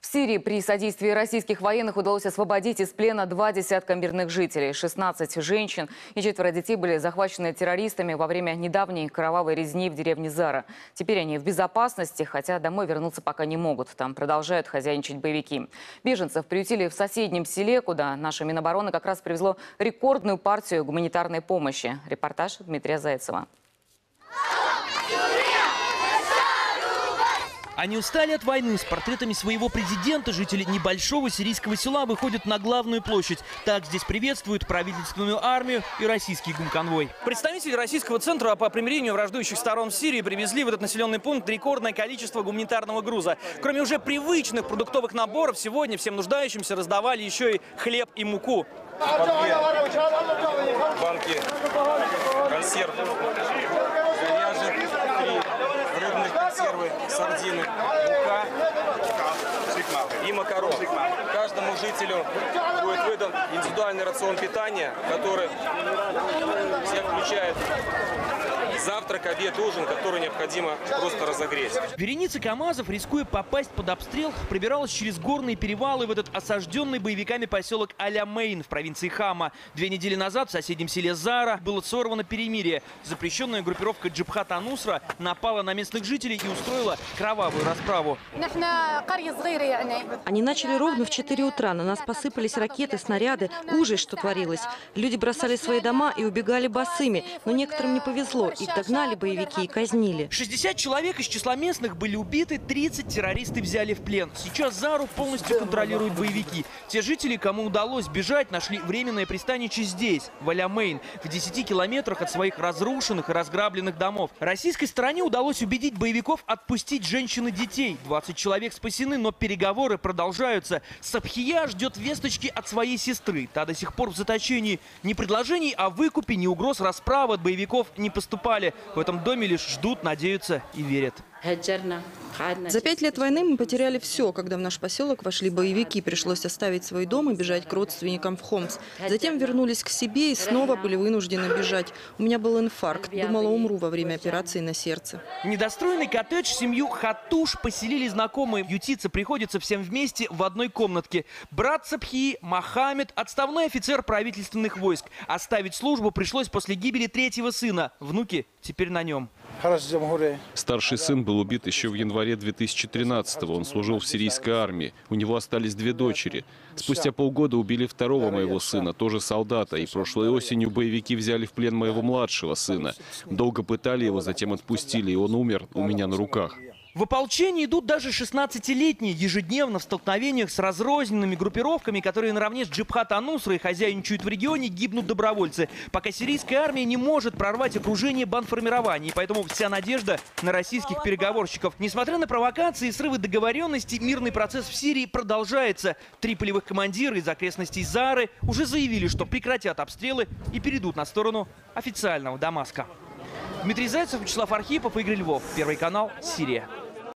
В Сирии при содействии российских военных удалось освободить из плена два десятка мирных жителей. 16 женщин и четверо детей были захвачены террористами во время недавней кровавой резни в деревне Зара. Теперь они в безопасности, хотя домой вернуться пока не могут. Там продолжают хозяйничать боевики. Беженцев приютили в соседнем селе, куда наша Минобороны как раз привезло рекордную партию гуманитарной помощи. Репортаж Дмитрия Зайцева. Они устали от войны. С портретами своего президента жители небольшого сирийского села выходят на главную площадь. Так здесь приветствуют правительственную армию и российский гумконвой. Представители российского центра по примирению враждующих сторон в Сирии привезли в этот населенный пункт рекордное количество гуманитарного груза. Кроме уже привычных продуктовых наборов, сегодня всем нуждающимся раздавали еще и хлеб и муку. банки консерв говяжьих, три рыбных консервы, сардины, мука и макарон каждому жителю будет выдан индивидуальный рацион питания, который все включает завтрак, обед, ужин, который необходимо просто разогреть. Вереница КАМАЗов, рискуя попасть под обстрел, пробиралась через горные перевалы в этот осажденный боевиками поселок Аля Мейн в провинции Хама. Две недели назад в соседнем селе Зара было сорвано перемирие. Запрещенная группировка Джибхата Анусра напала на местных жителей и устроила кровавую расправу. Они начали ровно в 4 утра на нас посыпались ракеты, снаряды. Ужас, что творилось. Люди бросали свои дома и убегали босыми. Но некоторым не повезло. Их догнали боевики и казнили. 60 человек из числа местных были убиты, 30 террористы взяли в плен. Сейчас Зару полностью контролируют боевики. Те жители, кому удалось бежать, нашли временное пристанище здесь, в Алямейн, в 10 километрах от своих разрушенных и разграбленных домов. Российской стороне удалось убедить боевиков отпустить женщин и детей. 20 человек спасены, но переговоры продолжаются. Сабхия ждет весточки от своей сестры. Та до сих пор в заточении. Ни предложений о выкупе, ни угроз расправы от боевиков не поступали. В этом доме лишь ждут, надеются и верят. За пять лет войны мы потеряли все. Когда в наш поселок вошли боевики, пришлось оставить свой дом и бежать к родственникам в Хомс. Затем вернулись к себе и снова были вынуждены бежать. У меня был инфаркт. Думала, умру во время операции на сердце. Недостроенный коттедж семью Хатуш поселили знакомые. Ютиться приходится всем вместе в одной комнатке. Брат Сабхи Мохаммед, отставной офицер правительственных войск. Оставить службу пришлось после гибели третьего сына. Внуки теперь на нем. Старший сын был убит еще в январе 2013-го. Он служил в сирийской армии. У него остались две дочери. Спустя полгода убили второго моего сына, тоже солдата. И прошлой осенью боевики взяли в плен моего младшего сына. Долго пытали его, затем отпустили, и он умер у меня на руках. В ополчении идут даже 16-летние, ежедневно в столкновениях с разрозненными группировками, которые наравне с Джибхат Анусрой хозяйничают в регионе, гибнут добровольцы. Пока сирийская армия не может прорвать окружение бандформирований, поэтому вся надежда на российских переговорщиков. Несмотря на провокации и срывы договоренностей, мирный процесс в Сирии продолжается. Три полевых командира из окрестностей Зары уже заявили, что прекратят обстрелы и перейдут на сторону официального Дамаска. Дмитрий Зайцев, Вячеслав Архипов, Игорь Львов. Первый канал, Сирия.